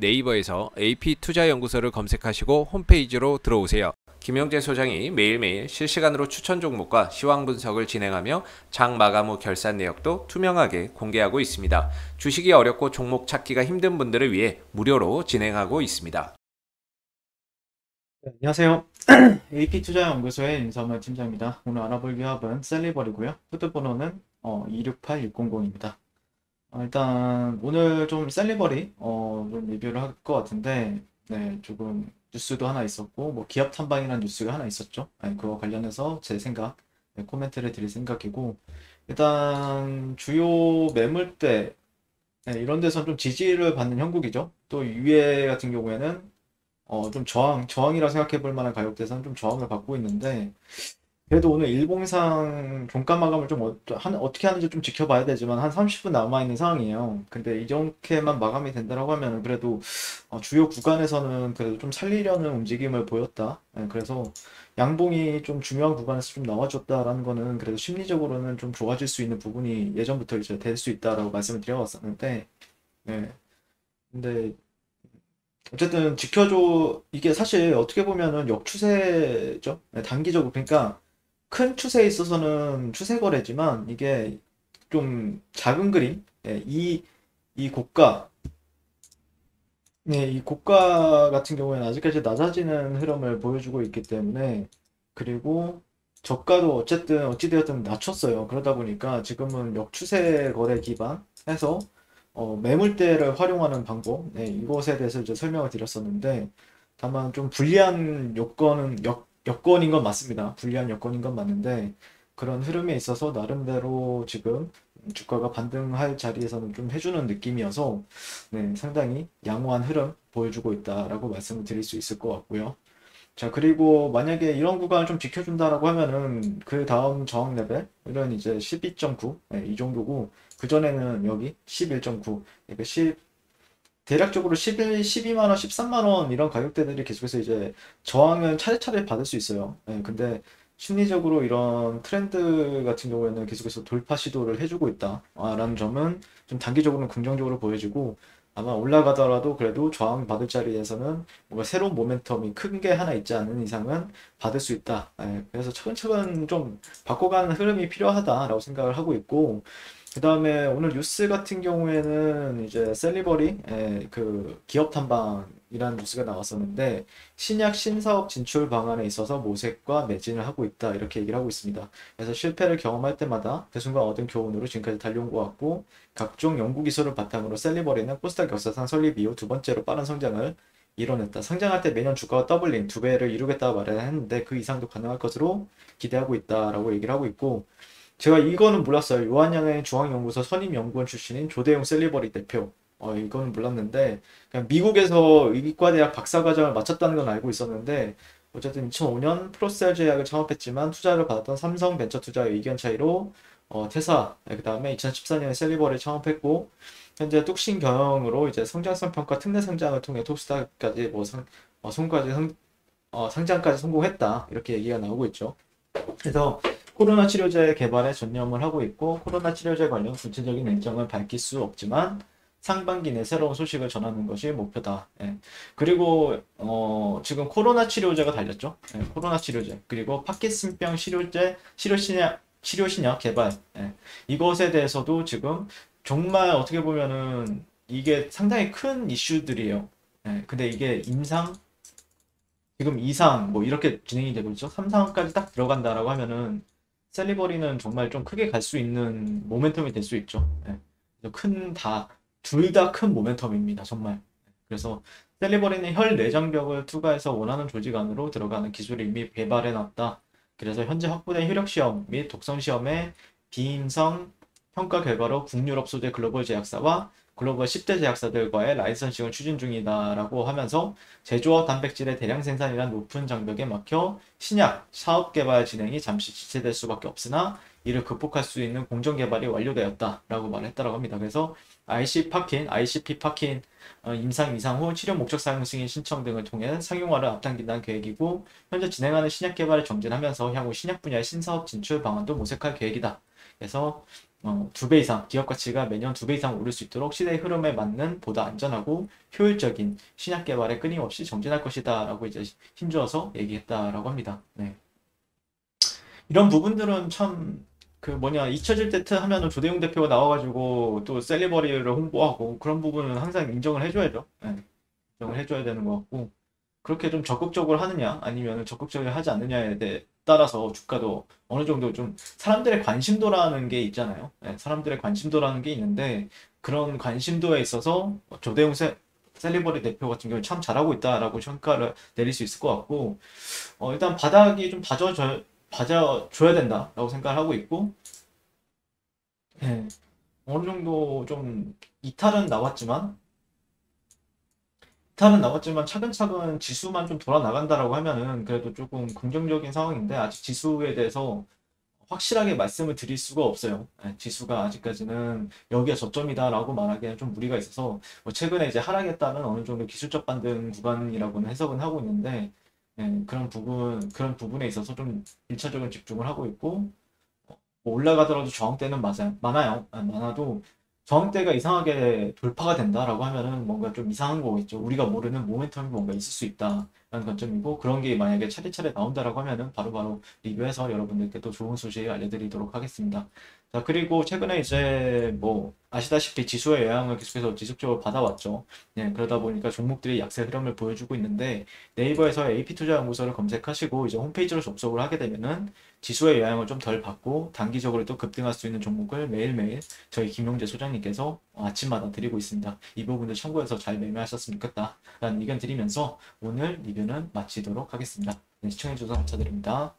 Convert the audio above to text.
네이버에서 AP투자연구소를 검색하시고 홈페이지로 들어오세요. 김영재 소장이 매일매일 실시간으로 추천 종목과 시황 분석을 진행하며 장 마감 후 결산 내역도 투명하게 공개하고 있습니다. 주식이 어렵고 종목 찾기가 힘든 분들을 위해 무료로 진행하고 있습니다. 네, 안녕하세요. AP투자연구소의 윤성만 팀장입니다. 오늘 알아볼 기업은 셀리버리고요. 푸드번호는 어, 268600입니다. 어, 일단 오늘 좀 셀리버리 어, 좀 리뷰를 할 것 같은데 네, 조금 뉴스도 하나 있었고 뭐 기업 탐방이라는 뉴스가 하나 있었죠. 네, 그거 관련해서 제 생각 네, 코멘트를 드릴 생각이고 일단 주요 매물대 네, 이런 데선 좀 지지를 받는 형국이죠. 또 유예 같은 경우에는 어, 좀 저항, 저항이라 생각해 볼 만한 가격대에서는 좀 저항을 받고 있는데 그래도 오늘 일봉상 종가 마감을 좀 어, 한, 어떻게 하는지 좀 지켜봐야 되지만 한 30분 남아있는 상황이에요. 근데 이렇게만 마감이 된다고 하면 그래도 어, 주요 구간에서는 그래도 좀 살리려는 움직임을 보였다. 네, 그래서 양봉이 좀 중요한 구간에서 좀 나와줬다라는 거는 그래도 심리적으로는 좀 좋아질 수 있는 부분이 예전부터 이제 될 수 있다라고 말씀을 드려왔었는데, 네. 근데 어쨌든 지켜줘 이게 사실 어떻게 보면은 역추세죠. 네, 단기적으로 그러니까 큰 추세에 있어서는 추세 거래지만 이게 좀 작은 그림, 네, 이, 이 고가, 네, 이 고가 같은 경우에는 아직까지 낮아지는 흐름을 보여주고 있기 때문에 그리고 저가도 어쨌든 어찌되었든 낮췄어요. 그러다 보니까 지금은 역추세 거래 기반해서 어, 매물대를 활용하는 방법, 네, 이것에 대해서 이제 설명을 드렸었는데 다만 좀 불리한 요건은 역 여건인 건 맞습니다. 불리한 여건인 건 맞는데 그런 흐름에 있어서 나름대로 지금 주가가 반등할 자리에서는 좀 해주는 느낌이어서 네, 상당히 양호한 흐름 보여주고 있다라고 말씀을 드릴 수 있을 것 같고요. 자 그리고 만약에 이런 구간을 좀 지켜준다라고 하면은 그 다음 저항 레벨은 이제 12.9 네, 이 정도고 그 전에는 여기 11.9 그러니까 10 대략적으로 11, 12만원, 13만원 이런 가격대들이 계속해서 이제 저항은 차례차례 받을 수 있어요. 네, 근데 심리적으로 이런 트렌드 같은 경우에는 계속해서 돌파 시도를 해주고 있다라는 점은 좀 단기적으로는 긍정적으로 보여지고 아마 올라가더라도 그래도 저항 받을 자리에서는 뭔가 새로운 모멘텀이 큰 게 하나 있지 않은 이상은 받을 수 있다. 네, 그래서 차근차근 좀 바꿔가는 흐름이 필요하다라고 생각을 하고 있고 그 다음에 오늘 뉴스 같은 경우에는 이제 셀리버리 그 기업 탐방이라는 뉴스가 나왔었는데 신약 신사업 진출 방안에 있어서 모색과 매진을 하고 있다 이렇게 얘기를 하고 있습니다. 그래서 실패를 경험할 때마다 그 순간 얻은 교훈으로 지금까지 달려온 것 같고 각종 연구 기술을 바탕으로 셀리버리는 코스닥 역사상 설립 이후 두 번째로 빠른 성장을 이뤄냈다. 상장할 때 매년 주가가 doubling 두 배를 이루겠다고 말을 했는데 그 이상도 가능할 것으로 기대하고 있다라고 얘기를 하고 있고 제가 이거는 몰랐어요. 유한양행 중앙연구소 선임연구원 출신인 조대용 셀리버리 대표. 어, 이거는 몰랐는데, 그냥 미국에서 의과대학 박사과정을 마쳤다는 건 알고 있었는데, 어쨌든 2005년 프로셀 제약을 창업했지만 투자를 받았던 삼성 벤처 투자의 의견 차이로 어, 퇴사, 네, 그 다음에 2014년에 셀리버를 창업했고, 현재 뚝신 경영으로 이제 성장성 평가 특례 상장을 통해 톱스타까지 뭐 상, 어, 성까지 상, 어, 상장까지 성공했다. 이렇게 얘기가 나오고 있죠. 그래서 코로나 치료제 개발에 전념을 하고 있고 코로나 치료제 관련 구체적인 일정을 밝힐 수 없지만 상반기 내 새로운 소식을 전하는 것이 목표다. 예. 그리고 어, 지금 코로나 치료제가 달렸죠. 예, 코로나 치료제 그리고 파킨슨병 치료제 치료 신약 치료 신약 개발 예. 이것에 대해서도 지금 정말 어떻게 보면은 이게 상당히 큰 이슈들이에요. 예. 근데 이게 임상 지금 2상 뭐 이렇게 진행이 되고 있죠. 3상까지 딱 들어간다라고 하면은 셀리버리는 정말 좀 크게 갈 수 있는 모멘텀이 될 수 있죠. 네. 큰 다, 둘 다 큰 모멘텀입니다. 정말. 그래서 셀리버리는 혈 내장벽을 투과해서 원하는 조직 안으로 들어가는 기술을 이미 개발해놨다. 그래서 현재 확보된 효력 시험 및 독성 시험의 비인성 평가 결과로 북유럽 소재 글로벌 제약사와 글로벌 10대 제약사들과의 라이선싱을 추진 중이다라고 하면서 제조업 단백질의 대량 생산이란 높은 장벽에 막혀 신약 사업 개발 진행이 잠시 지체될 수밖에 없으나 이를 극복할 수 있는 공정 개발이 완료되었다라고 말했다라고 합니다. 그래서 IC 파킨, ICP 파킨 어, 임상 이상 후 치료 목적 사용 승인 신청 등을 통해 상용화를 앞당긴다는 계획이고 현재 진행하는 신약 개발을 정진하면서 향후 신약 분야의 신사업 진출 방안도 모색할 계획이다. 해서 어, 두배 이상 기업 가치가 매년 두배 이상 오를 수 있도록 시대의 흐름에 맞는 보다 안전하고 효율적인 신약 개발에 끊임없이 정진할 것이다 라고 이제 힘주어서 얘기했다라고 합니다. 네. 이런 부분들은 참 그 뭐냐 잊혀질 듯 하면은 조대웅 대표가 나와가지고 또 셀리버리를 홍보하고 그런 부분은 항상 인정을 해줘야죠. 네. 인정을 해줘야 되는 것 같고 그렇게 좀 적극적으로 하느냐 아니면 적극적으로 하지 않느냐에 대- 따라서 주가도 어느 정도 좀 사람들의 관심도라는 게 있잖아요. 네, 사람들의 관심도라는 게 있는데 그런 관심도에 있어서 조대웅 세, 셀리버리 대표 같은 경우 참 잘하고 있다라고 평가를 내릴 수 있을 것 같고 어, 일단 바닥이 좀 봐줘져 봐줘야 된다라고 생각을 하고 있고 네, 어느 정도 좀 이탈은 나왔지만 이탈은 나왔지만 차근차근 지수만 좀 돌아 나간다라고 하면은 그래도 조금 긍정적인 상황인데 아직 지수에 대해서 확실하게 말씀을 드릴 수가 없어요. 네, 지수가 아직까지는 여기가 저점이다라고 말하기에는 좀 무리가 있어서 뭐 최근에 이제 하락했다는 어느 정도 기술적 반등 구간이라고는 해석은 하고 있는데 예, 그런 부분 그런 부분에 있어서 좀 일차적인 집중을 하고 있고 뭐 올라가더라도 저항대는 맞아요. 많아요. 아, 많아도 저항대가 이상하게 돌파가 된다라고 하면은 뭔가 좀 이상한 거겠죠. 우리가 모르는 모멘텀이 뭔가 있을 수 있다 라는 관점이고 그런 게 만약에 차례차례 나온다라고 하면은 바로바로 리뷰해서 여러분들께 또 좋은 소식 알려드리도록 하겠습니다. 자, 그리고 최근에 이제 뭐 아시다시피 지수의 영향을 계속해서 지속적으로 받아왔죠. 네, 그러다 보니까 종목들이 약세 흐름을 보여주고 있는데 네이버에서 AP투자연구소를 검색하시고 이제 홈페이지로 접속을 하게 되면은 지수의 영향을 좀 덜 받고 단기적으로 또 급등할 수 있는 종목을 매일매일 저희 김용재 소장님께서 아침마다 드리고 있습니다. 이 부분도 참고해서 잘 매매하셨으면 좋겠다라는 의견 드리면서 오늘 리뷰는 마치도록 하겠습니다. 네, 시청해주셔서 감사드립니다.